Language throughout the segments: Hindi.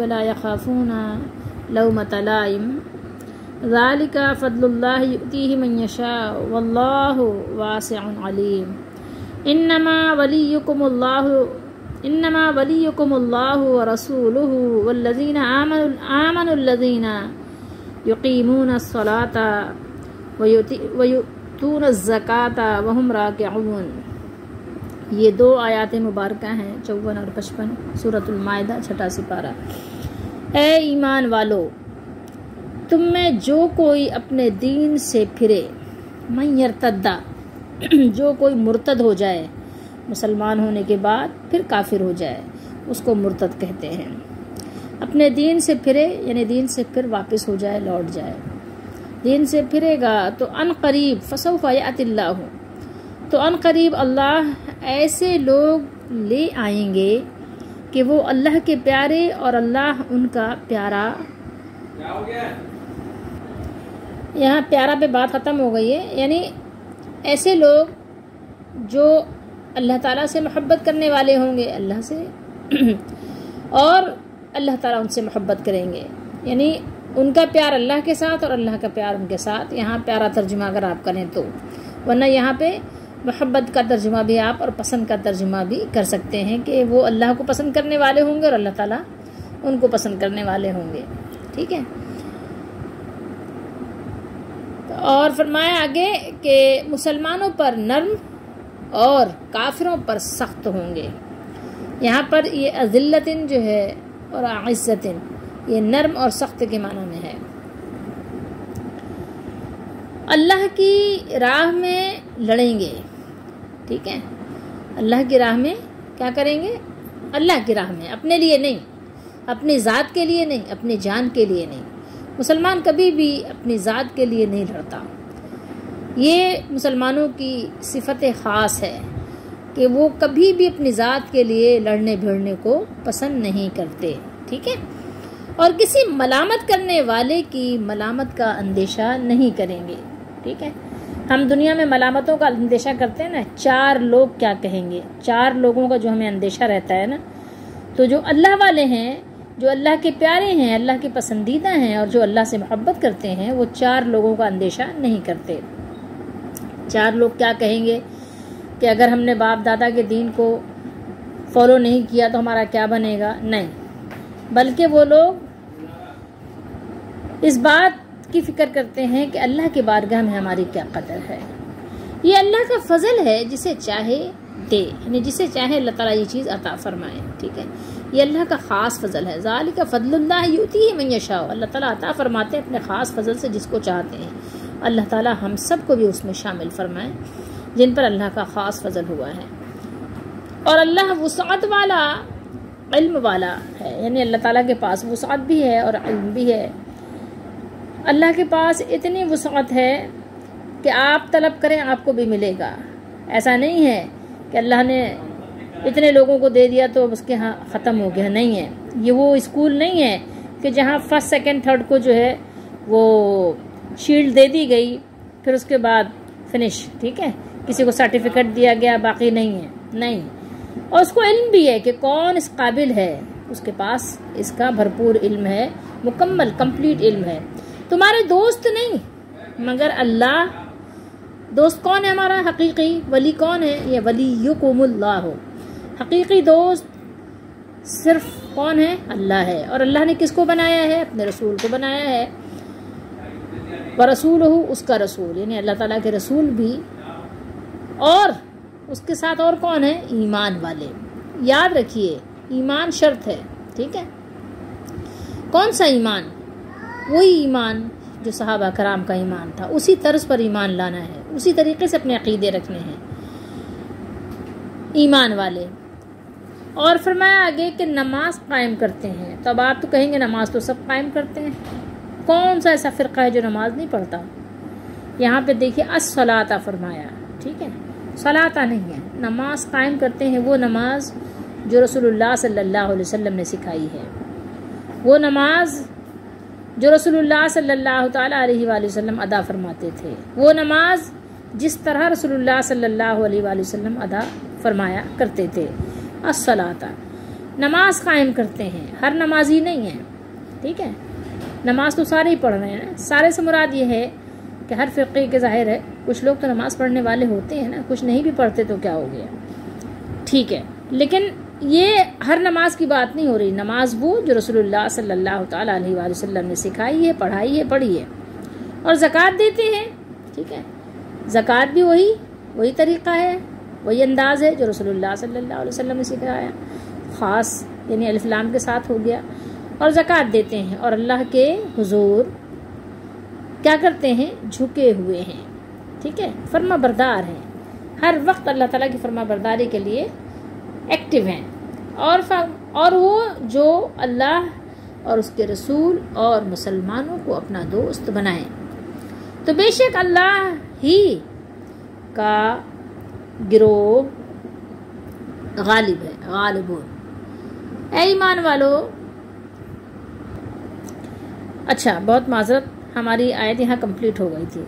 वला यखाफूना लौमत लाइम ज़ालिका फ़दलुल्लाह युतीहि मन यशा वल्लाहु अलीम इन्नमा वलियुकुमुल्लाहु इन्नमा वलियुकुमुल्लाहु व रसूलुहु वल्लज़ीना आमनु आमनुल्लज़ीना युकीमून अस्सलाता व युतून ज़काता वहुम राकिऊन ये दो आयात मुबारक हैं, चौवन और पचपन सूरतुलमायदा छठा सिपारा। ए ईमान वालो, तुम में जो कोई अपने दीन से फिरे मैरतदा जो कोई मुर्तद हो जाए, मुसलमान होने के बाद फिर काफिर हो जाए, उसको मुर्तद कहते हैं। अपने दीन से फिरे, यानी दीन से फिर वापस हो जाए, लौट जाए। दीन से फिरेगा तो अन करीब फसौफ़ातिल्ला हो तो अन करीब अल्लाह ऐसे लोग ले आएँगे कि वो अल्लाह के प्यारे और अल्लाह उनका प्यारा। यहाँ प्यारा पे बात ख़त्म हो गई है। यानी ऐसे लोग जो अल्लाह ताला से मोहब्बत करने वाले होंगे, अल्लाह से और अल्लाह ताला उनसे मोहब्बत करेंगे। यानी उनका प्यार अल्लाह के साथ और अल्लाह का प्यार उनके साथ। यहाँ प्यारा तर्जुमा अगर आप करें तो। वरना यहाँ पे मोहब्बत का तर्जुमा भी आप और पसंद का तर्जुमा भी कर सकते हैं कि वो अल्लाह को पसंद करने वाले होंगे और अल्लाह ताला उनको पसंद करने वाले होंगे। ठीक है? और फरमाया आगे कि मुसलमानों पर नर्म और काफिरों पर सख्त होंगे। यहाँ पर ये अजिल्लतिन जो है और आइज़तिन ये नर्म और सख्त के मानों में है। अल्लाह की राह में लड़ेंगे। ठीक है? अल्लाह की राह में क्या करेंगे? अल्लाह की राह में, अपने लिए नहीं, अपनी ज़ात के लिए नहीं, अपनी जान के लिए नहीं। मुसलमान कभी भी अपनी ज़ात के लिए नहीं लड़ता। ये मुसलमानों की सिफत ख़ास है कि वो कभी भी अपनी ज़ात के लिए लड़ने भिड़ने को पसंद नहीं करते, ठीक है? और किसी मलामत करने वाले की मलामत का अंदेशा नहीं करेंगे, ठीक है? हम दुनिया में मलामतों का अंदेशा करते हैं ना, चार लोग क्या कहेंगे? चार लोगों का जो हमें अंदेशा रहता है ना तो जो अल्लाह वाले हैं, जो अल्लाह के प्यारे हैं, अल्लाह के पसंदीदा हैं और जो अल्लाह से मोहब्बत करते हैं, वो चार लोगों का अंदेशा नहीं करते। चार लोग क्या कहेंगे कि अगर हमने बाप दादा के दीन को फॉलो नहीं किया तो हमारा क्या बनेगा? नहीं। बल्कि वो लोग इस बात की फ़िक्र करते हैं कि अल्लाह के बारगाह में हमारी क्या कदर है। ये अल्लाह का फजल है, जिसे चाहे दे, यानी जिसे चाहे अल्लाह ताला ये चीज़ अता फरमाए, ठीक है? ये अल्लाह का ख़ास फजल है। ज़ाल का फजल्ला यूती है मैं शाह अल्लाह ताला अता फरमाते हैं अपने ख़ास फजल से जिसको चाहते हैं। अल्लाह ताला हम सबको भी उसमें शामिल फरमाए, जिन पर अल्लाह का ख़ास फजल हुआ है। और अल्लाह वसात वाला, इल्म वाला है, यानी अल्लाह ताला के पास वसात भी है और इल्म भी है। अल्लाह के पास इतनी वसात है कि आप तलब करें, आपको भी मिलेगा। ऐसा नहीं है कि अल्लाह ने इतने लोगों को दे दिया तो उसके यहाँ ख़त्म हो गया। नहीं है। ये वो स्कूल नहीं है कि जहाँ फ़र्स्ट, सेकंड, थर्ड को जो है वो शील्ड दे दी गई, फिर उसके बाद फिनिश। ठीक है? किसी को सर्टिफिकेट दिया गया, बाकी नहीं है। नहीं। और उसको इल्म भी है कि कौन इस काबिल है? उसके पास इसका भरपूर इल्म है, मुकम्मल कंप्लीट इल्म है। तुम्हारे दोस्त नहीं, मगर अल्लाह। दोस्त कौन है हमारा? हकीकी वली कौन है? ये वली युकुमुल्लाह हो हकीकी दोस्त सिर्फ़ कौन है? अल्लाह है। और अल्लाह ने किसको बनाया है? अपने रसूल को बनाया है। व रसूल हो उसका रसूल। यानी अल्लाह ताला के रसूल भी। और उसके साथ और कौन है? ईमान वाले। याद रखिए, ईमान शर्त है। ठीक है? कौन सा ईमान? वही ईमान, जो सहाबा कराम का ईमान था, उसी तर्ज पर ईमान लाना है, उसी तरीके से अपने अकीदे रखने हैं, ईमान वाले। और फरमाया आगे कि नमाज़ कायम करते हैं तो अब आप तो कहेंगे नमाज़ तो सब कायम करते हैं। कौन सा ऐसा फ़िरका है जो नमाज़ नहीं पढ़ता? यहाँ पे देखिए असलाता फरमाया, ठीक है? सलाता नहीं है। नमाज़ कायम करते हैं, वो नमाज़ जो रसूलुल्लाह सल्लल्लाहु अलैहि वसल्लम ने सिखाई है। वो नमाज़ जो सल्लल्लाहु अलैहि वसल्लम अदा फरमाते थे। वो नमाज़ जिस तरह रसूलुल्लाह सल्लल्लाहु अलैहि वसल्लम अदा फरमाया करते थे। असलाता नमाज़ कायम करते हैं। हर नमाजी नहीं है। ठीक है? नमाज़ तो सारे ही पढ़ रहे हैं। सारे से मुराद ये है कि हर फ़िक़े के ज़ाहिर है, कुछ लोग तो नमाज़ पढ़ने वाले होते हैं ना, कुछ नहीं भी पढ़ते तो क्या हो गया? ठीक है। लेकिन ये हर नमाज़ की बात नहीं हो रही। नमाज़ वो जो रसूलुल्लाह सल्लल्लाहु अलैहि वसल्लम ने सिखाई है, पढ़ाई है, पढ़ी है। और ज़क़़त देते हैं, ठीक है? ज़क़़त भी वही वही तरीक़ा है, वही अंदाज है जो रसूलुल्लाह सल्लल्लाहु अलैहि वसल्लम ने सिखाया। ख़ास, यानी अलिफ्लाम के साथ हो गया। और ज़क़़त देते हैं, और अल्लाह के हुजूर क्या करते हैं? झुके हुए हैं, ठीक है? फर्मा बरदार हैं। हर वक्त अल्लाह ताला की फर्मा बरदारी के लिए एक्टिव हैं। और और वो जो अल्लाह और उसके रसूल और मुसलमानों को अपना दोस्त बनाए। तो बेशक अल्लाह ही का गिरोह गालिब है गालिब ईमान वालो अच्छा बहुत माजरत, हमारी आयत यहाँ कंप्लीट हो गई थी।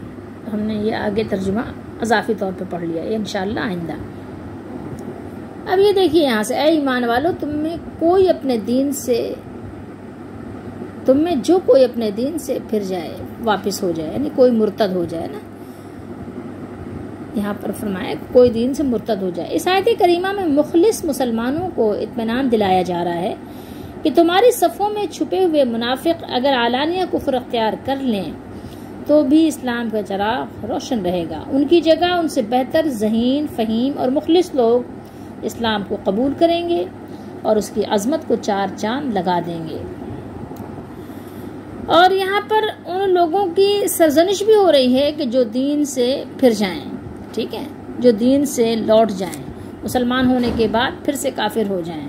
हमने ये आगे तर्जुमा अजाफी तौर पे पढ़ लिया इन आइंदा। अब ये देखिए यहाँ से ए ईमान वालो तुम में कोई अपने दीन से तुम में जो कोई अपने दीन से फिर जाए, वापस हो जाए, यानी कोई मुर्तद हो जाए ना। यहाँ पर फरमाया, कोई दीन से मुर्तद हो जाए। इस करीमा में मुखलिस मुसलमानों को इतमान दिलाया जा रहा है कि तुम्हारी सफ़ों में छुपे हुए मुनाफिक अगर आलानिया कुफर अख्तियार कर लें तो भी इस्लाम का चराग रोशन रहेगा। उनकी जगह उनसे बेहतर जहीन, फ़हीम और मुखलिस लोग इस्लाम को कबूल करेंगे और उसकी अजमत को चार चाँद लगा देंगे। और यहाँ पर उन लोगों की सरजनिश भी हो रही है कि जो दीन से फिर जाएँ, ठीक है? जो दीन से लौट जाएँ, मुसलमान होने के बाद फिर से काफिर हो जाएँ।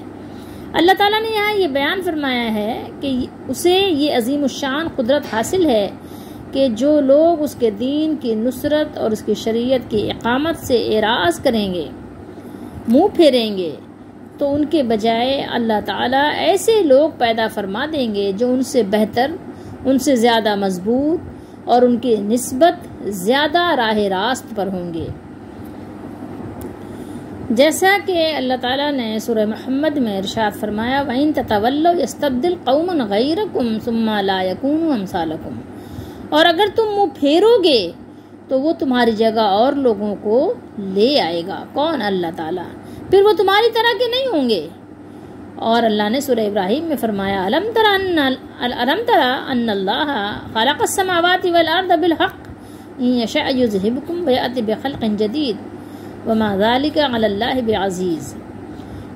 अल्लाह ताला ने यहाँ ये बयान फरमाया है कि उसे ये अजीम शान कुदरत हासिल है कि जो लोग उसके दीन की नुसरत और उसकी शरीयत की इकामत से एराज करेंगे मुँह फेरेंगे तो उनके बजाय अल्लाह ताला ऐसे लोग पैदा फरमा देंगे जो उनसे बेहतर, उनसे ज़्यादा मज़बूत और उनकी नस्बत ज़्यादा राह रास्त पर होंगे। जैसा कि अल्लाह ताला ने सूरह मोहम्मद में इरशाद फरमाया वहीं ततवल्लो यस्तब्दिल कौमन गैरकुम सुम्मा ला यकूनु अमसालकुम। और अगर तुम मुँह फेरोगे तो वो तुम्हारी जगह और लोगों को ले आएगा। कौन? अल्लाह ताला। फिर वो तुम्हारी तरह के नहीं होंगे। और अल्लाह ने सूरह इब्राहिम में फरमाया, अलम तरा जदीद।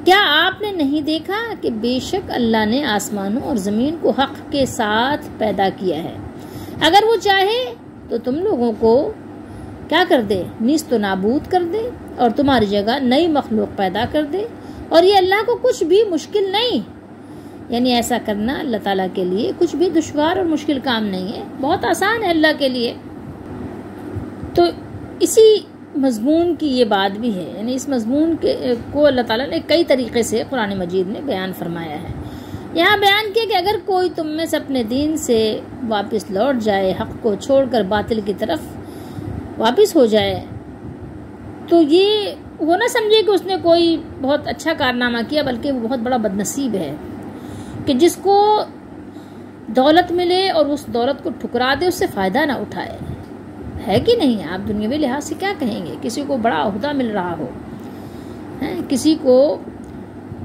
क्या आपने नहीं देखा कि बेशक अल्लाह ने आसमानों और ज़मीन को हक के साथ पैदा किया है? अगर वो चाहे तो तुम लोगों को क्या कर दे? नीस तो नाबूद कर दे? और तुम्हारी जगह नई मखलूक पैदा कर दे और ये अल्लाह को कुछ भी मुश्किल नहीं। यानी ऐसा करना अल्लाह ताला के लिए कुछ भी दुश्वार और मुश्किल काम नहीं है, बहुत आसान है अल्लाह के लिए। तो इसी मजमून की ये बात भी है, यानी इस मजमून के, को अल्लाह ताला ने कई तरीके से कुरान मजीद में बयान फरमाया है। यहाँ बयान किया कि अगर कोई तुम में से अपने दीन से वापस लौट जाए, हक को छोड़कर बातिल की तरफ़ वापस हो जाए तो ये वो ना समझे कि उसने कोई बहुत अच्छा कारनामा किया, बल्कि वो बहुत बड़ा बदनसीब है कि जिसको दौलत मिले और उस दौलत को ठुकरा दे, उससे फ़ायदा ना उठाए। है कि नहीं? आप दुनियावी लिहाज से क्या कहेंगे? किसी को बड़ा अहदा मिल रहा हो, है? किसी को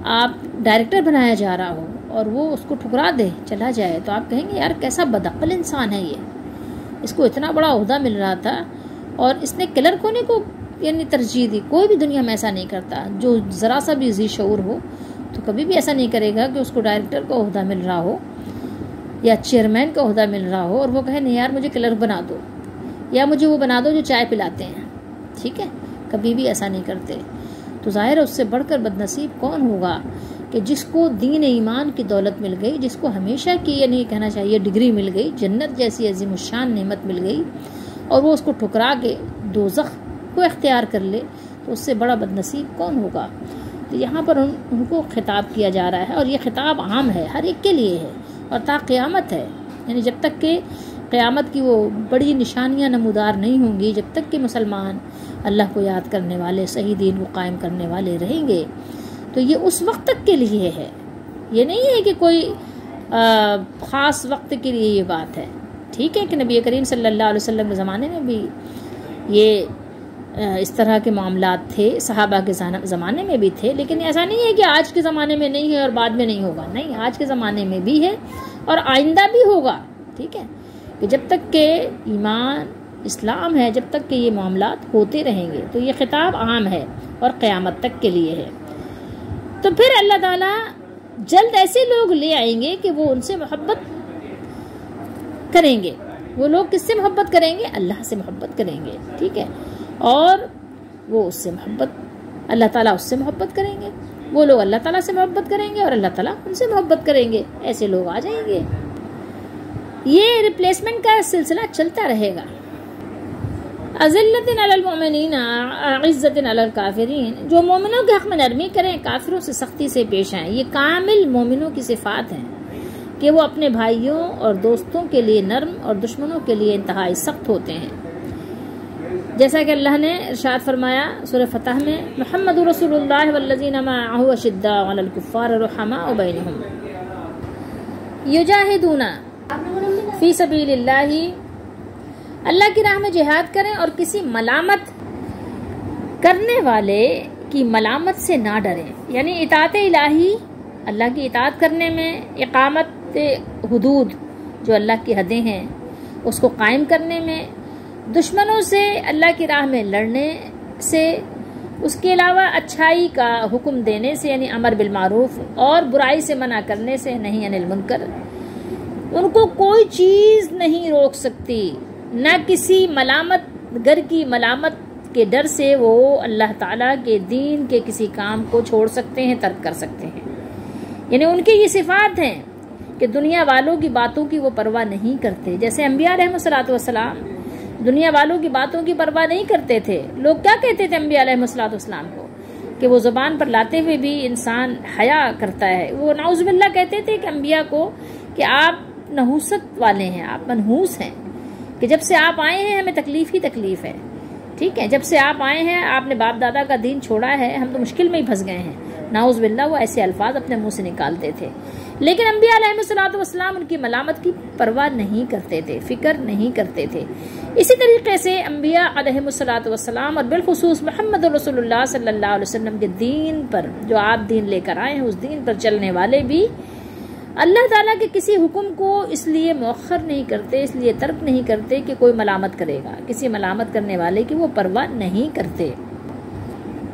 आप डायरेक्टर बनाया जा रहा हो और वो उसको ठुकरा दे, चला जाए तो आप कहेंगे, यार, कैसा बदअल इंसान है ये। इसको इतना बड़ा अहदा मिल रहा था और इसने क्लर्क होने को यानी तरजीह दी, कोई भी दुनिया में ऐसा नहीं करता। जो ज़रा सा भी जी शूर हो तो कभी भी ऐसा नहीं करेगा कि उसको डायरेक्टर का अहदा मिल रहा हो, या चेयरमैन का अहदा मिल रहा हो, और वो कहे, नहीं यार, मुझे क्लर्क बना दो, या मुझे वो बना दो जो चाय पिलाते हैं। ठीक है? कभी भी ऐसा नहीं करते। तो ज़ाहिर है, उससे बढ़कर बदनसीब कौन होगा कि जिसको दीन ईमान की दौलत मिल गई, जिसको हमेशा की ये नहीं कहना चाहिए, डिग्री मिल गई, जन्नत जैसी अजीम शान नेमत मिल गई, और वो उसको ठुकरा के दो को इख्तियार कर ले तो उससे बड़ा बदनसीब कौन होगा? तो यहाँ पर उन, उनको खिताब किया जा रहा है और ये खिताब आम है हर एक के लिए है और ता क़यामत है। यानी जब तक के क़यामत की वो बड़ी निशानियाँ नमूदार नहीं होंगी जब तक कि मुसलमान अल्लाह को याद करने वाले सही दीन को कायम करने वाले रहेंगे तो ये उस वक्त तक के लिए है। ये नहीं है कि कोई ख़ास वक्त के लिए ये बात है। ठीक है कि नबी करीम सल्लल्लाहु अलैहि वसल्लम के ज़माने में भी ये इस तरह के मामला थे, सहाबा के ज़माने में भी थे, लेकिन ऐसा नहीं है कि आज के ज़माने में नहीं है और बाद में नहीं होगा। नहीं, आज के ज़माने में भी है और आइंदा भी होगा, ठीक है? कि जब तक के ईमान इस्लाम है, जब तक के ये मामला होते रहेंगे तो ये खिताब आम है और क़्यामत तक के लिए है। तो फिर अल्लाह ताला जल्द ऐसे लोग ले आएँगे कि वो उनसे मोहब्बत करेंगे। वो लोग किससे मोहब्बत करेंगे? अल्लाह से मोहब्बत करेंगे, ठीक है? और वो उससे मोहब्बत, अल्लाह ताला उससे मोहब्बत करेंगे। वो लोग अल्लाह ताला से मोहब्बत करेंगे और अल्लाह ताला उनसे मोहब्बत करेंगे। ऐसे लोग आ जाएँगे। ये रिप्लेसमेंट का सिलसिला चलता रहेगा। अजिल्लतिन काफिरीन। जो मोमिनों के हक में नरमी करें, काफिरों से सख्ती से पेश आए। ये कामिल मोमिनों की सिफात हैं कि वो अपने भाइयों और दोस्तों के लिए नर्म और दुश्मनों के लिए इंतहाई सख्त होते हैं। जैसा कि अल्लाह ने इरशाद फरमाया सूर्य फतह में मोहम्मद युजाहिदूना फ़ी सबीलिल्लाहि, अल्लाह की राह में जिहाद करें और किसी मलामत करने वाले की मलामत से ना डरें। यानी इतात इलाही, अल्लाह की इतात करने में इकामत हदूद जो अल्लाह की हदें हैं, उसको कायम करने में दुश्मनों से अल्लाह की राह में लड़ने से, उसके अलावा अच्छाई का हुक्म देने से, यानी अमर बिलमारूफ और बुराई से मना करने से नहीं, अनिल मुनकर। उनको कोई चीज़ नहीं रोक सकती। न किसी मलामत गर की मलामत के डर से वो अल्लाह ताला के दीन के किसी काम को छोड़ सकते हैं, तर्क कर सकते हैं। यानी उनकी ये सिफात हैं कि दुनिया वालों की बातों की वो परवाह नहीं करते। जैसे अम्बिया रहमसलाम दुनिया वालों की बातों की परवाह नहीं करते थे। लोग क्या कहते थे अम्बिया रहमसलाम को? कि वो ज़ुबान पर लाते हुए भी इंसान हया करता है। वो नाउजबिल्ला कहते थे कि अम्बिया को कि आप नहूसत वाले हैं, आप मनहूस हैं। कि जब से आप आए हैं, हमें तकलीफ़ ही तकलीफ़ है। ठीक है? जब से आप आए हैं, आपने बाप दादा का दीन छोड़ा है, हम तो मुश्किल में ही फंस गए हैं। नाउज बिल्ला वो ऐसे अल्फाज अपने मुँह से निकालते थे। लेकिन अम्बिया उनकी मलामत की परवाह नहीं करते थे, फ़िक्र नहीं करते थे। इसी तरीके से अम्बिया और बिलखसूस मोहम्मद रसोल्ला के दीन पर, जो आप दीन लेकर आए हैं, उस दीन पर चलने वाले भी अल्लाह ताला के किसी हुक्म को इसलिए मौखर नहीं करते, इसलिए तर्क नहीं करते कि कोई मलामत करेगा। किसी मलामत करने वाले की वो परवाह नहीं करते।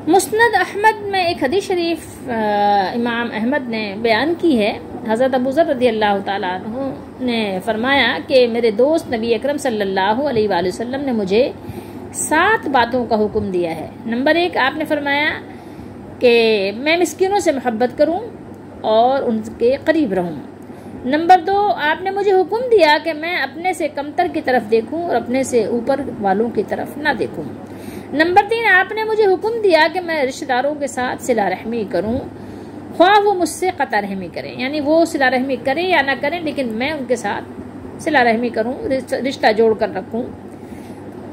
मुस्नद अहमद में एक हदीस शरीफ इमाम अहमद ने बयान की है। हज़रत अबूज़र रदी अल्लाह तु ने फरमाया कि मेरे दोस्त नबी अकरम सल्लल्लाहु अलैहि वसल्लम ने मुझे सात बातों का हुक्म दिया है। नंबर एक, आपने फरमाया कि मैं मिस्किनों से मोहब्बत करूँ और उनके करीब रहूँ। नंबर दो, आपने मुझे हुक्म दिया कि मैं अपने से कमतर की तरफ़ देखूँ और अपने से ऊपर वालों की तरफ़ ना देखूँ। नंबर तीन, आपने मुझे हुक्म दिया कि मैं रिश्तेदारों के साथ सिला रहमी करूँ ख्वाह वो मुझसे कता रहमी करें। यानी वो सिला रहमी करें या ना करें, लेकिन मैं उनके साथ सिला रहमी करूँ, रिश्ता जोड़ कर रखूँ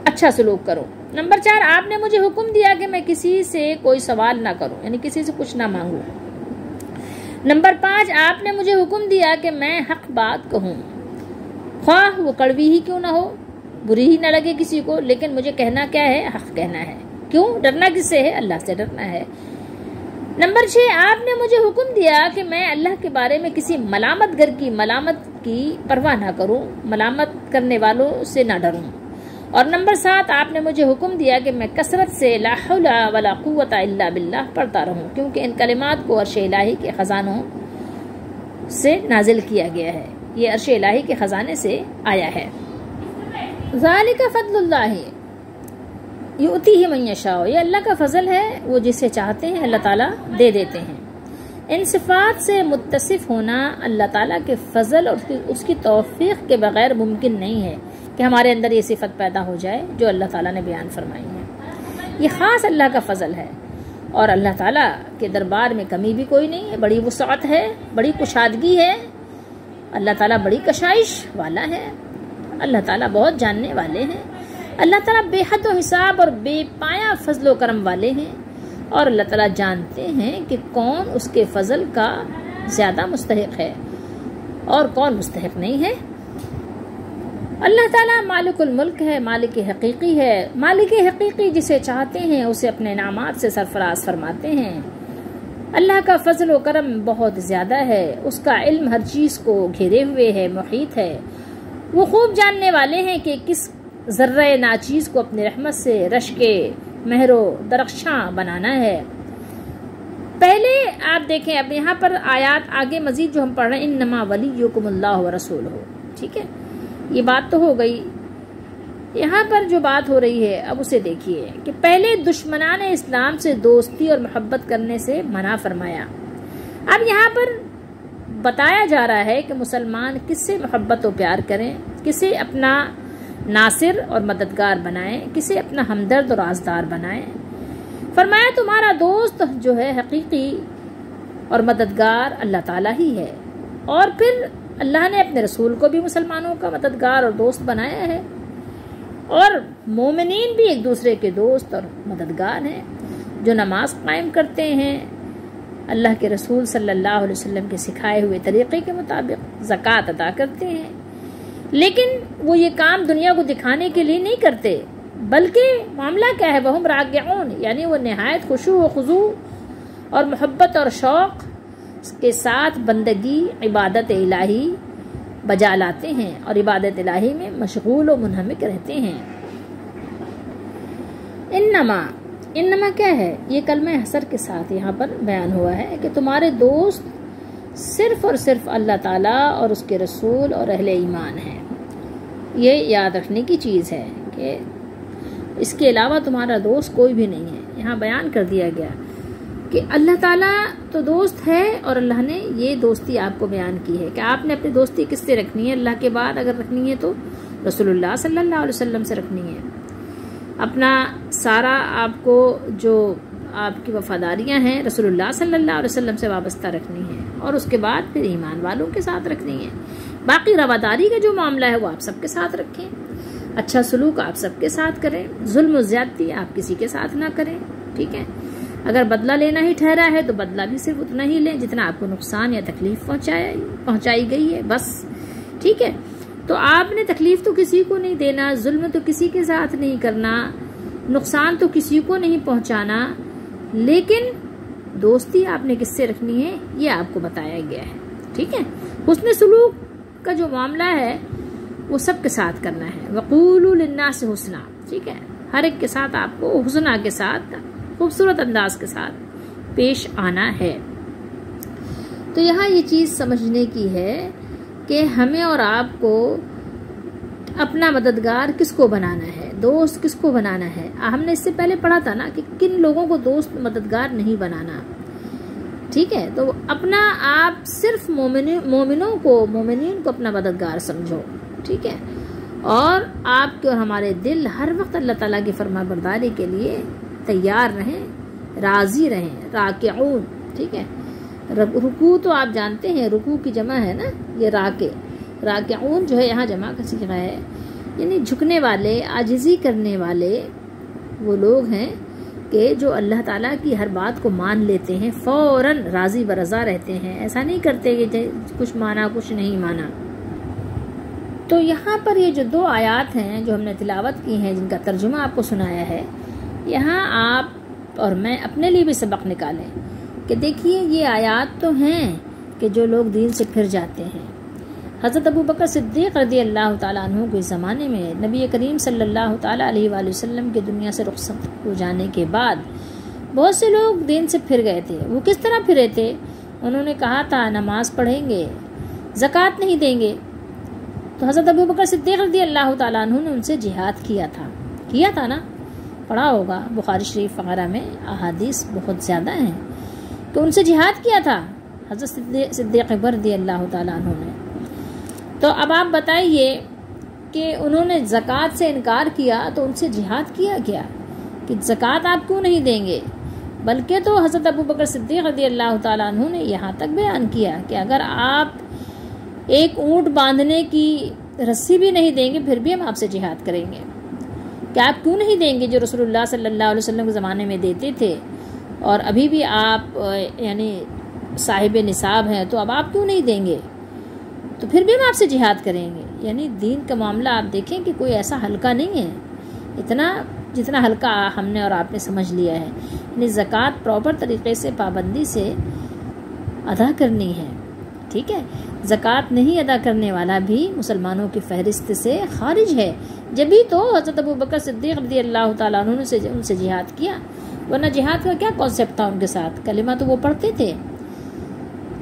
अच्छा सलूक करूँ। नंबर चार, आपने मुझे हुक्म दिया कि मैं किसी से कोई सवाल ना करूँ, यानी किसी से कुछ ना मांगू। नंबर पाँच, आपने मुझे हुक्म दिया कि मैं हक बात कहूँ। ख्वाह वो कड़वी ही क्यों ना हो, बुरी ही ना लगे किसी को, लेकिन मुझे कहना क्या है? हक कहना है। क्यों? डरना किससे है? अल्लाह से डरना है। नंबर छः आपने मुझे हुक्म दिया कि मैं अल्लाह के बारे में किसी मलामत गर की, मलामत की परवाह ना करूँ, मलामत करने वालों से ना डरूं। और नंबर सात, आपने मुझे हुक्म दिया कि मैं कसरत से लाला क़ुवत बिल्लाह पढ़ता रहूँ, क्योंकि इन कलिमात को अरश इलाही के ख़जानों से नाजिल किया गया है। ये अरश इलाही के ख़जाने से आया है। ज़ालिका फ़द्लुल्लाह। युति ही मैशाओ ये अल्लाह का फजल है वो जिसे चाहते हैं अल्लाह ताला दे देते हैं। इन सिफात से मुतसिफ होना अल्लाह ताला के फजल और उसकी, तौफीक के बगैर मुमकिन नहीं है कि हमारे अंदर ये सिफत पैदा हो जाए जो अल्लाह ताला ने बयान फरमाई है। ये ख़ास अल्लाह का फजल है। और अल्लाह ताला के दरबार में कमी भी कोई नहीं है बड़ी वसात है बड़ी कुशादगी है। अल्लाह ताला बड़ी कशाइश वाला है। अल्लाह ताला बहुत जानने वाले हैं। अल्लाह ताला बेहद हिसाब और बेपाया फजलो करम वाले हैं और अल्लाह ताला जानते हैं कि कौन उसके फजल का ज़्यादा मुस्तक है और कौन मुस्तक नहीं है। अल्लाह ताला मालिकुल मुल्क है, मालिक हकीकी है। मालिक हकीकी जिसे चाहते हैं, उसे अपने नामात से सरफराज फरमाते हैं। अल्लाह का फजल करम बहुत ज़्यादा है। उसका इल्म हर चीज़ को घेरे हुए है, मुहित है। वो खूब जानने वाले हैं कि किस ज़र्र नाचीज़ को अपनी रहमत से रश के महरो दरख्शां बनाना है। पहले आप देखें, अब यहाँ पर आयात आगे मजीद जो हम पढ़ रहे हैं इन नमा वली युकुमुल्लाह व रसूल हो ठीक है? ये बात तो हो गई। यहाँ पर जो बात हो रही है, अब उसे देखिए कि पहले दुश्मनान इस्लाम से दोस्ती और मोहब्बत करने से मना फरमाया। अब यहाँ पर बताया जा रहा है कि मुसलमान किससे मोहब्बत और प्यार करें, किसे अपना नासिर और मददगार बनाएँ, किसे अपना हमदर्द और आजदार बनाएँ। फरमाया, तुम्हारा दोस्त जो है हकीकी और मददगार अल्लाह ताला ही है। और फिर अल्लाह ने अपने रसूल को भी मुसलमानों का मददगार और दोस्त बनाया है। और मोमिन भी एक दूसरे के दोस्त और मददगार हैं, जो नमाज़ कायम करते हैं। अल्लाह के रसूल सल्लल्लाहु अलैहि वसल्लम के सिखाए हुए तरीक़े के मुताबिक ज़क़़त अदा करते हैं। लेकिन वो ये काम दुनिया को दिखाने के लिए नहीं करते, बल्कि मामला क्या है? वह रागन यानी वो नहायत खुशू व खुजू और मोहब्बत और शौक़ के साथ बंदगी, इबादत इलाही बजा लाते हैं और इबादत इलाही में मशगूल व मुनहमिक रहते हैं। इन नमा इन नमा क्या है? ये कलम हसर के साथ यहाँ पर बयान हुआ है कि तुम्हारे दोस्त सिर्फ़ और सिर्फ़ अल्लाह ताला और उसके रसूल और अहले ईमान हैं। ये याद रखने की चीज़ है कि इसके अलावा तुम्हारा दोस्त कोई भी नहीं है। यहाँ बयान कर दिया गया कि अल्लाह ताला तो दोस्त है और अल्लाह ने ये दोस्ती आपको बयान की है। कि आपने अपनी दोस्ती किससे रखनी है? अल्लाह के बाद अगर रखनी है तो रसोल्ला अलैहि वसल्लम से रखनी है। अपना सारा आपको जो आपकी वफादारियाँ हैं रसोल्ला अलैहि वसल्लम से वाबस्ता रखनी है और उसके बाद फिर ईमान वालों के साथ रखनी है। बाकी रवादारी का जो मामला है वो आप सबके साथ रखें। अच्छा सलूक आप सबके साथ करें। जुल्म ज्यादती आप किसी के साथ ना करें, ठीक है? अगर बदला लेना ही ठहरा है तो बदला भी सिर्फ़ उतना ही लें जितना आपको नुकसान या तकलीफ़ पहुँचाया, पहुंचाई गई है, बस, ठीक है? तो आपने तकलीफ़ तो किसी को नहीं देना, जुल्म तो किसी के साथ नहीं करना, नुकसान तो किसी को नहीं पहुंचाना, लेकिन दोस्ती आपने किससे रखनी है, ये आपको बताया गया है, ठीक है? उसने सलूक का जो मामला है, वो सबके साथ करना है। वकूल से हुसना। ठीक है? हर एक के साथ आपको हुसना के साथ, खूबसूरत अंदाज के साथ पेश आना है। तो यहाँ ये चीज़ समझने की है कि हमें और आपको अपना मददगार किसको बनाना है, दोस्त किसको बनाना है। हमने इससे पहले पढ़ा था ना कि किन लोगों को दोस्त मददगार नहीं बनाना। ठीक है? तो अपना आप सिर्फ़ मोमिनों को मोमिन को अपना मददगार समझो, ठीक है? और आपके और हमारे दिल हर वक्त अल्लाह ताला की फरमा बरदारी के लिए तैयार रहें, राज़ी रहें, राकऊन, ठीक है? रुकू तो आप जानते हैं, रुकू की जमा है ना, ये राके, राकऊन जो है यहाँ जमा का सीखा है। यानी झुकने वाले, आजिजी करने वाले वो लोग हैं कि जो अल्लाह ताला की हर बात को मान लेते हैं, फ़ौरन राज़ी बरज़ा रहते हैं। ऐसा नहीं करते कि कुछ माना, कुछ नहीं माना। तो यहाँ पर ये जो दो आयात हैं जो हमने तिलावत की हैं, जिनका तर्जुमा आपको सुनाया है, यहाँ आप और मैं अपने लिए भी सबक निकालें कि देखिए, ये आयात तो हैं कि जो लोग दीन से फिर जाते हैं। हज़रत अबू बकर सिद्दीक़ रदी अल्लाह तु के ज़माने में नबी करीम सल्लल्लाहु अलैहि वसल्लम के दुनिया से रुखसत हो जाने के बाद बहुत से लोग दीन से फिर गए थे। वो किस तरह फिरे थे? उन्होंने कहा था नमाज़ पढ़ेंगे, ज़क़़त नहीं देंगे। तो हज़रत अबू बकर सिद्दीक़ रदी अल्लाह तु ने उनसे जिहाद किया था। किया था ना? पढ़ा होगा। बुखारी शरीफ वगैरह में अहादीस बहुत ज़्यादा हैं। तो उनसे जिहाद किया था, हज़रत सिद्दीक अकबर दी अल्लाह तु ने। तो अब आप बताइए कि उन्होंने ज़क़़त से इनकार किया तो उनसे जिहाद किया गया कि ज़क़़त आप क्यों नहीं देंगे? बल्कि तो हज़रत अबू बकर सिद्दीक रदी अल्लाह तु ने यहाँ तक बयान किया कि अगर आप एक ऊँट बांधने की रस्सी भी नहीं देंगे, फिर भी हम आपसे जिहाद करेंगे। क्या आप क्यों नहीं देंगे जो रसूलुल्लाह सल्लल्लाहु अलैहि वसल्लम के ज़माने में देते थे? और अभी भी आप, यानी साहिब निसाब हैं तो अब आप क्यों नहीं देंगे? तो फिर भी हम आपसे जिहाद करेंगे। यानी दीन का मामला आप देखें कि कोई ऐसा हल्का नहीं है। इतना, जितना हल्का हमने और आपने समझ लिया है। यानी ज़क़़त प्रॉपर तरीके से पाबंदी से अदा करनी है। ठीक है? ज़क़़त नहीं अदा करने वाला भी मुसलमानों की फहरिस्त से खारिज है। जब भी तो हज़रत अबू बकर सिद्दीक अल्लाह से उनसे जिहाद किया। वरना जिहाद का क्या कॉन्सेप्ट था उनके साथ? कलिमा तो वो पढ़ते थे।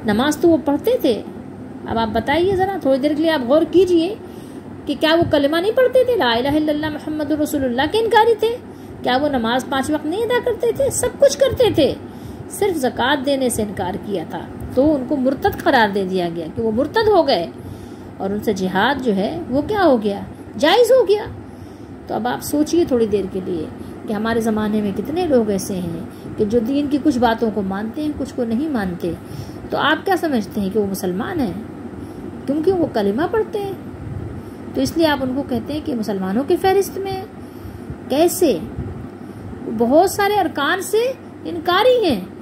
नमाज़ तो वो पढ़ते थे। अब आप बताइए ज़रा, थोड़ी देर के लिए आप गौर कीजिए कि क्या वो कलमा नहीं पढ़ते थे? ला मोहम्मद रसूलुल्लाह के इनकारी थे? क्या वो नमाज़ पाँच वक्त नहीं अदा करते थे? सब कुछ करते थे। सिर्फ़ ज़क़़त देने से इनकार किया था। तो उनको मुर्तद करार दे दिया गया कि वो मुर्तद हो गए। और उनसे जिहाद जो है, वो क्या हो गया? जायज़ हो गया। तो अब आप सोचिए थोड़ी देर के लिए कि हमारे ज़माने में कितने लोग ऐसे हैं कि जो दीन की कुछ बातों को मानते हैं, कुछ को नहीं मानते। तो आप क्या समझते हैं कि वो मुसलमान हैं? क्योंकि वो कलिमा पढ़ते हैं? तो इसलिए आप उनको कहते हैं कि मुसलमानों की फहरिस्त में कैसे? बहुत सारे अरकान से इनकारी हैं।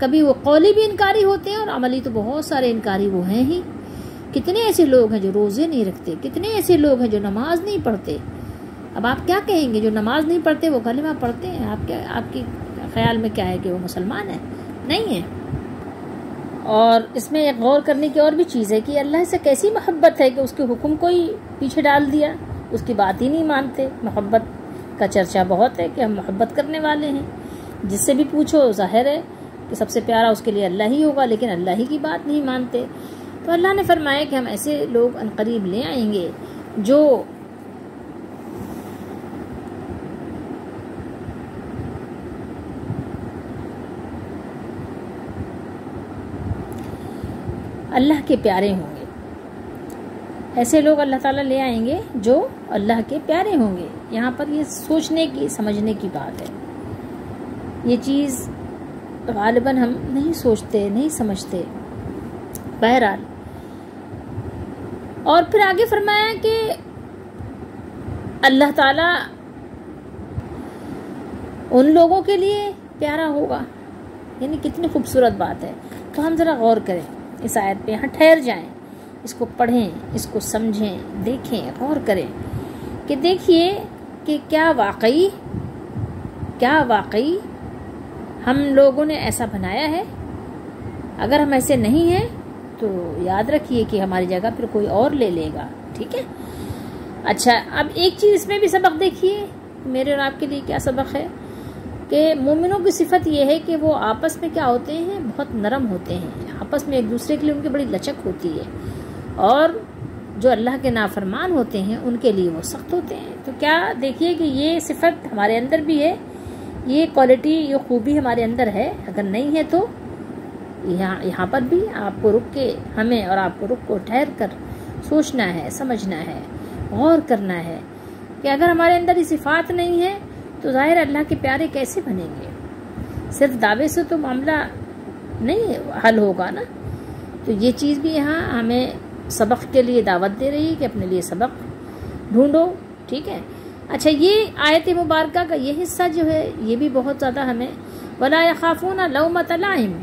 कभी वो कौली भी इनकारी होते हैं और अमली तो बहुत सारे इनकारी वो हैं ही। कितने ऐसे लोग हैं जो रोज़े नहीं रखते? कितने ऐसे लोग हैं जो नमाज़ नहीं पढ़ते? अब आप क्या कहेंगे? जो नमाज़ नहीं पढ़ते, वो कलिमा पढ़ते हैं? आप क्या आपकी ख्याल में क्या है कि वो मुसलमान है? नहीं है। और इसमें एक गौर करने की और भी चीज़ है कि अल्लाह से कैसी मोहब्बत है कि उसके हुक्म को ही पीछे डाल दिया। उसकी बात ही नहीं मानते। मोहब्बत का चर्चा बहुत है कि हम मोहब्बत करने वाले हैं। जिससे भी पूछो, ज़ाहिर है कि सबसे प्यारा उसके लिए अल्लाह ही होगा, लेकिन अल्लाह ही की बात नहीं मानते। तो अल्लाह ने फरमाया कि हम ऐसे लोग अनकरीब ले आएँगे जो अल्लाह के प्यारे होंगे। ऐसे लोग अल्लाह ताला ले आएँगे जो अल्लाह के प्यारे होंगे। यहाँ पर ये सोचने की, समझने की बात है। ये चीज़ गालिबा हम नहीं सोचते, नहीं समझते। बहरहाल। और फिर आगे फरमाया कि अल्लाह ताला उन लोगों के लिए प्यारा होगा। यानी कितनी खूबसूरत बात है। तो हम ज़रा गौर करें। इस आयत पे यहाँ ठहर जाएँ, इसको पढ़ें, इसको समझें, देखें गौर करें कि देखिए कि क्या वाकई क्या वाकई हम लोगों ने ऐसा बनाया है? अगर हम ऐसे नहीं हैं तो याद रखिए कि हमारी जगह फिर कोई और ले लेगा, ठीक है? अच्छा अब एक चीज़ इसमें भी सबक देखिए मेरे और आपके लिए क्या सबक है? कि मोमिनों की सिफत यह है कि वो आपस में क्या होते हैं? बहुत नरम होते हैं। आपस में एक दूसरे के लिए उनकी बड़ी लचक होती है। और जो अल्लाह के नाफरमान होते हैं, उनके लिए वो सख्त होते हैं। तो क्या देखिए कि ये सिफत हमारे अंदर भी है? ये क्वालिटी ये खूबी हमारे अंदर है। अगर नहीं है तो यहाँ यहाँ पर भी आपको रुक के, हमें और आपको रुक को ठहर कर सोचना है, समझना है, गौर करना है कि अगर हमारे अंदर ये सिफात नहीं है तो ज़ाहिर अल्लाह के प्यारे कैसे बनेंगे? सिर्फ़ दावे से तो मामला नहीं हल होगा ना? तो ये चीज़ भी यहाँ हमें सबक के लिए दावत दे रही है कि अपने लिए सबक ढूंढो, ठीक है? अच्छा ये आयत मुबारक का ये हिस्सा जो है, ये भी बहुत ज़्यादा हमें, वला खाफूना लव मतलाइम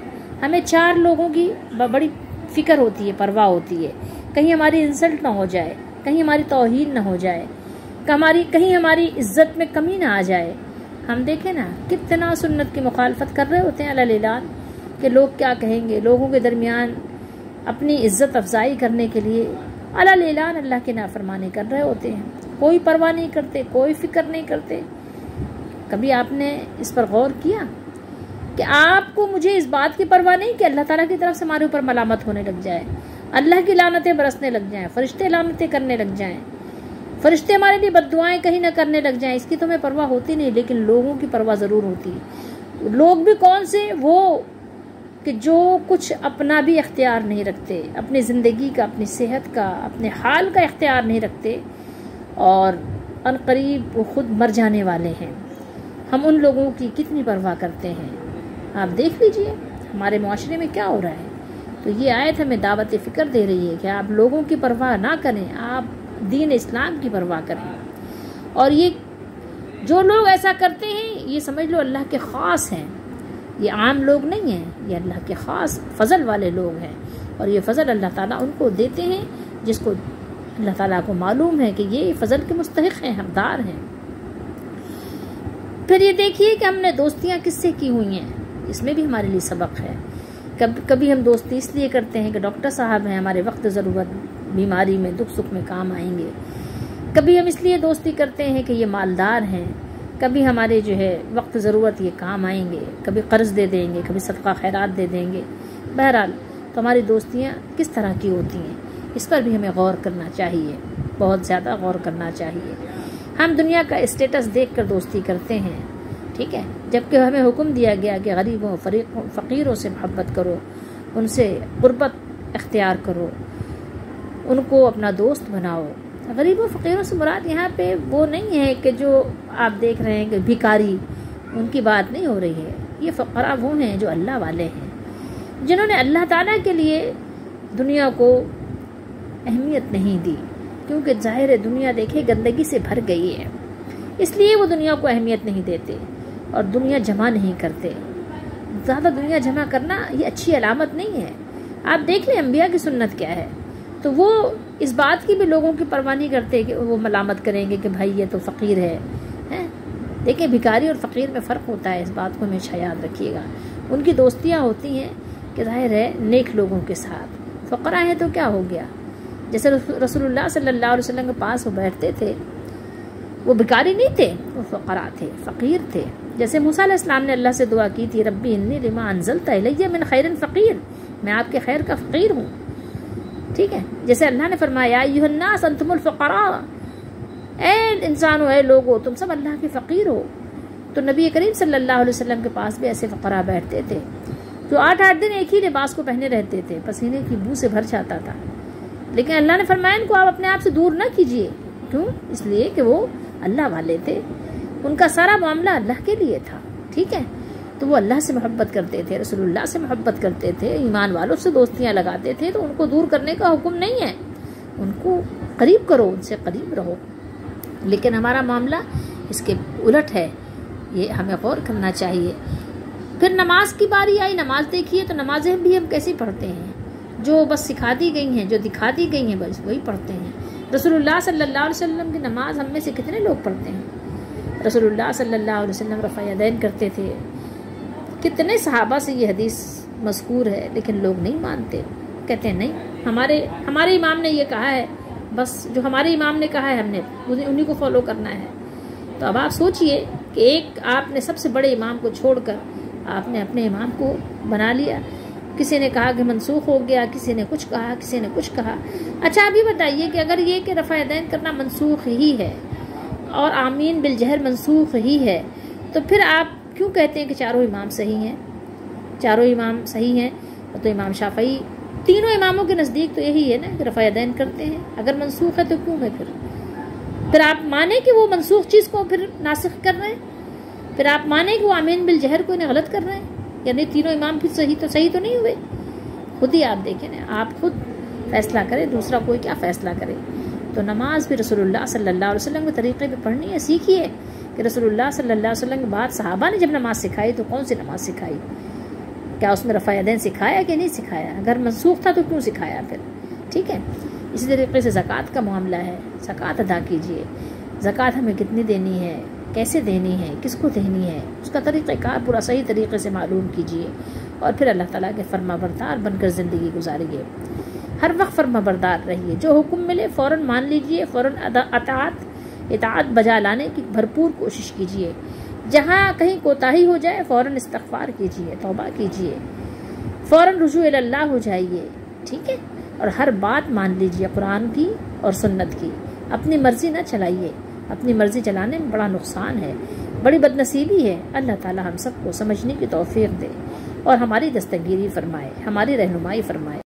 हमें चार लोगों की बड़ी फ़िक्र होती है, परवाह होती है। कहीं हमारी इंसल्ट ना हो जाए, कहीं हमारी तोहन ना हो जाए। हमारी कहीं हमारी इज़्ज़त में कमी ना आ जाए। हम देखें ना, कितना सुन्नत की मुखालफत कर रहे होते हैं अल्लाह कि लोग क्या कहेंगे, लोगों के दरमियान अपनी इज़्ज़त अफजाई करने के लिए अल्लाह अल्लाह के नाफरमानी कर रहे होते हैं। कोई परवाह नहीं करते, कोई फ़िक्र नहीं करते। कभी आपने इस पर गौर किया कि आपको मुझे इस बात की परवाह नहीं कि अल्लाह ताला की तरफ़ से हमारे ऊपर मलामत होने लग जाए, अल्लाह की लानतें बरसने लग जाएँ, फरिश्ते लानतें करने लग जाएँ। फरिश्ते हमारे लिए बददुआएँ कहीं ना करने लग जाएँ, इसकी तो हमें परवाह होती नहीं, लेकिन लोगों की परवाह ज़रूर होती है। लोग भी कौन से? वो कि जो कुछ अपना भी अख्तियार नहीं रखते, अपनी ज़िंदगी का, अपनी सेहत का, अपने हाल का इख्तियार नहीं रखते, और अनकरीब वो खुद मर जाने वाले हैं। हम उन लोगों की कितनी परवाह करते हैं? आप देख लीजिए, हमारे माशरे में क्या हो रहा है। तो ये आयत हमें दावत फ़िक्र दे रही है कि आप लोगों की परवाह ना करें, आप दीन इस्लाम की परवाह करें। और ये जो लोग ऐसा करते हैं, ये समझ लो अल्लाह के ख़ास हैं। ये आम लोग नहीं हैं, ये अल्लाह के ख़ास फ़ज़ल वाले लोग हैं। और ये फ़ज़ल अल्लाह ताला उनको देते हैं, जिसको अल्लाह ताला को मालूम है कि ये फ़ज़ल के मुस्तक हैं, हकदार हैं। फिर ये देखिए कि हमने दोस्तियाँ किससे की हुई हैं? इसमें भी हमारे लिए सबक है। कभी हम दोस्ती इसलिए करते हैं कि डॉक्टर साहब हैं, हमारे वक्त ज़रूरत बीमारी में, दुख सुख में काम आएँगे। कभी हम इसलिए दोस्ती करते हैं कि ये मालदार हैं। कभी हमारे जो है वक्त, ज़रूरत, ये काम आएँगे। कभी कर्ज़ दे देंगे, कभी सदका, खैरात दे देंगे। बहरहाल तो हमारी दोस्तियाँ किस तरह की होती हैं? इस पर भी हमें गौर करना चाहिए। बहुत ज़्यादा गौर करना चाहिए। हम दुनिया का स्टेटस देख कर दोस्ती करते हैं, ठीक है? जबकि हमें हुक्म दिया गया कि गरीबों, फरीकों, फ़कीरों से मोहब्बत करो। उनसे गुर्बत अख्तियार करो। उनको अपना दोस्त बनाओ। गरीबों फ़कीरों से मुराद यहाँ पे वो नहीं है कि जो आप देख रहे हैं कि भिकारी उनकी बात नहीं हो रही है। ये फ़करा वो हैं जो अल्लाह वाले हैं, जिन्होंने अल्लाह ताला के लिए दुनिया को अहमियत नहीं दी, क्योंकि ज़ाहिर है दुनिया देखे गंदगी से भर गई है। इसलिए वो दुनिया को अहमियत नहीं देते और दुनिया जमा नहीं करते। ज़्यादा दुनिया जमा करना ये अच्छी अलामत नहीं है। आप देख लें अम्बिया की सुन्नत क्या है। तो वो इस बात की भी लोगों की परवाह नहीं करते कि वो मलामत करेंगे कि भाई ये तो फ़कीर है, हैं? देखिए भिकारी और फ़कीर में फ़र्क होता है, इस बात को हमेशा याद रखिएगा। उनकी दोस्तियाँ होती हैं कि ज़ाहिर है, नेक लोगों के साथ। फ़करा है तो क्या हो गया? जैसे रसूलुल्लाह सल्लल्लाहु अलैहि वसल्लम के पास वो बैठते थे, वो भिकारी नहीं थे, वो फ़करा थे, फ़कीर थे। जैसे मूसा ने अल्लाह से दुआ की थी, रब्बी इन्नी लिमा अनजल तैया मिन खैरन फ़कीर मैं आपके खैर का फ़कीर हूँ। ठीक है? जैसे अल्लाह ने फरमाया युहन्ना संतमुल फ़करा. लोगो तुम सब अल्लाह के फ़कीर हो। तो नबी करीम सल्लल्लाहु के पास भी ऐसे फ़करा बैठते थे। जो आठ आठ दिन एक ही लिबास को पहने रहते थे, पसीने की बू से भर जाता था। लेकिन अल्लाह ने फरमाया, इनको आप अपने आप से दूर न कीजिए। क्यों? इसलिए कि वो अल्लाह वाले थे। उनका सारा मामला अल्लाह के लिए था, ठीक है? तो वो अल्लाह से मोहब्बत करते थे रसोल्ला से मोहब्बत करते थे, ईमान वालों से दोस्तियाँ लगाते थे तो उनको दूर करने का हुक्म नहीं है। उनको करीब करो, उनसे करीब रहो। लेकिन हमारा मामला इसके उलट है, ये हमें गौर करना चाहिए। फिर नमाज़ की बारी आई, नमाज़ देखिए तो नमाजें भी हम कैसी पढ़ते हैं? जो बस सिखा दी गई हैं, जो दिखा दी गई हैं, बस वही पढ़ते हैं। रसोल्ला अलैहि वसल्लम की नमाज़ हम में से कितने लोग पढ़ते हैं? रसोल्ला सल्ला वसल्लम रफ़ादैन करते थे कितने सहाबा से ये हदीस मजकूर है, लेकिन लोग नहीं मानते। कहते हैं, नहीं, हमारे हमारे इमाम ने ये कहा है, बस जो हमारे इमाम ने कहा है हमने उन्हीं को फॉलो करना है। तो अब आप सोचिए कि एक आपने सबसे बड़े इमाम को छोड़कर आपने अपने इमाम को बना लिया। किसी ने कहा कि मनसूख हो गया, किसी ने कुछ कहा, किसी ने कुछ कहा। अच्छा अभी बताइए कि अगर ये कि रफ़ादैन करना मनसूख ही है और आमीन बिलजहर मनसूख ही है तो फिर आप क्यों कहते हैं कि चारों इमाम सही हैं? चारों इमाम सही हैं तो इमाम शाफई, तीनों इमामों के नज़दीक तो यही है ना कि रफ़ादैन करते हैं। अगर मनसूख है तो क्यों है फिर? फिर आप माने कि वो मनसूख चीज़ को फिर नासिक कर रहे हैं? फिर आप माने कि वो आमीन बिल जहर को इन्हें गलत कर रहे हैं? यानी तीनों इमाम फिर सही तो सही तो नहीं हुए? खुद ही आप देखें ना, आप खुद फैसला करें, दूसरा कोई क्या फैसला करे? तो नमाज़ भी रसोल्ला सल्ला वसलम के तरीक़े पर पढ़नी है सीखिए कि रसोल्ला सल्ला के बाद साहबा ने जब नमाज़ सिखाई तो कौन सी नमाज़ सिखाई? क्या उसमें रफ़ायदैन सिखाया कि नहीं सिखाया? अगर मनसूख था तो क्यों सिखाया फिर? ठीक है? इसी तरीके से ज़क़़त का मामला है। ज़क़़त अदा कीजिए। ज़क़़त हमें कितनी देनी है? कैसे देनी है? किसको देनी है? उसका तरीक़ार पूरा सही तरीके से मालूम कीजिए। और फिर अल्लाह ताला के फर्मा बरदार बनकर ज़िंदगी गुजारिए। हर वक्त फर्मा बरदार रहिए। जो हुक्म मिले फ़ौर मान लीजिए फ़ौर अतात इतात बजा लाने की भरपूर कोशिश कीजिए। जहाँ कहीं कोताही हो जाए फ़ौर इस्तफ़ार कीजिए, तोबा कीजिए। फ़ौर रुजू अल्लाह हो जाइए, ठीक है? और हर बात मान लीजिए, कुरान की और सुन्नत की। अपनी मर्ज़ी ना चलाइए। अपनी मर्ज़ी चलाने में बड़ा नुकसान है। बड़ी बदनसीबी है। अल्लाह ताला हम सबको समझने की तोफ़ी दे और हमारी दस्तगीरी फरमाए, हमारी रहनुमाई फरमाए।